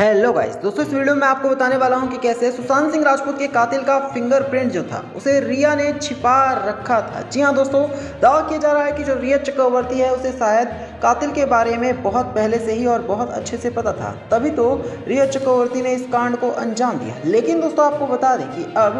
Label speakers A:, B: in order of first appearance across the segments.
A: Hello guys दोस्तों इस video में आपको बताने वाला हूँ कि कैसे सुशांत सिंह राजपूत के कातिल का फिंगरप्रिंट जो था, उसे रिया ने छिपा रखा था। जी हाँ दोस्तों, दावा किया जा रहा है कि जो रिया चक्रवर्ती है, उसे शायद कातिल के बारे में बहुत पहले से ही और बहुत अच्छे से पता था। तभी तो रिया चक्रवर्ती ने इस कांड को अंजाम दिया। लेकिन दोस्तों आपको बता दें कि अब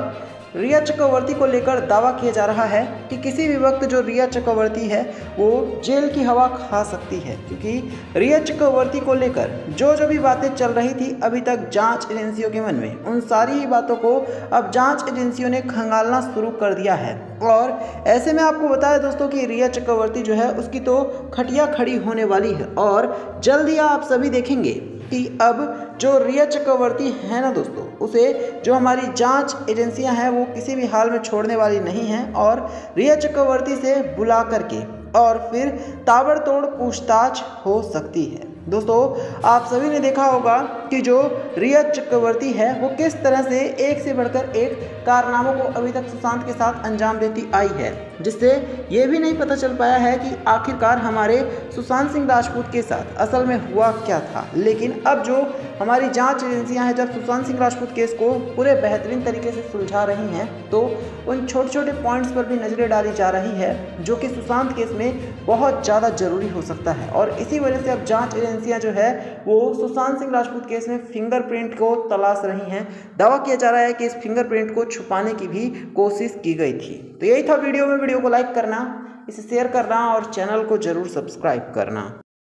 A: रिया चक्रवर्ती को लेकर दावा किया जा रहा है कि किसी भी वक्त जो रिया चक्रवर्ती है, वो जेल की हवा खा सकती है, क्योंकि रिया चक्रवर्ती को लेकर जो जो भी बातें चल रही थी अभी तक जाँच एजेंसियों के मन में, उन सारी ही बातों को अब जाँच एजेंसियों ने खंगालना शुरू कर दिया है। और ऐसे में आपको बताया दोस्तों कि रिया चक्रवर्ती जो है, उसकी तो खटिया खड़ी होने वाली है, और जल्द ही आप सभी देखेंगे कि अब जो रिया चक्रवर्ती है ना दोस्तों, उसे जो हमारी जाँच एजेंसियाँ हैं वो किसी भी हाल में छोड़ने वाली नहीं हैं और रिया चक्रवर्ती से बुला करके और फिर ताबड़तोड़ पूछताछ हो सकती है। दोस्तों, आप सभी ने देखा होगा कि जो रिया चक्रवर्ती है, वो किस तरह से एक से बढ़कर एक कारनामों को अभी तक सुशांत के साथ अंजाम देती आई है, जिससे ये भी नहीं पता चल पाया है कि आखिरकार हमारे सुशांत सिंह राजपूत के साथ असल में हुआ क्या था। लेकिन अब जो हमारी जाँच एजेंसियाँ हैं, जब सुशांत सिंह राजपूत केस को पूरे बेहतरीन तरीके से सुलझा रही हैं तो उन छोटे छोटे पॉइंट्स पर भी नज़रें डाली जा रही है, जो कि सुशांत केस बहुत ज़्यादा ज़रूरी हो सकता है। और इसी वजह से अब जाँच एजेंसियाँ जो है, वो सुशांत सिंह राजपूत केस में फिंगरप्रिंट को तलाश रही हैं। दावा किया जा रहा है कि इस फिंगरप्रिंट को छुपाने की भी कोशिश की गई थी। तो यही था वीडियो में। वीडियो को लाइक करना, इसे शेयर करना और चैनल को ज़रूर सब्सक्राइब करना।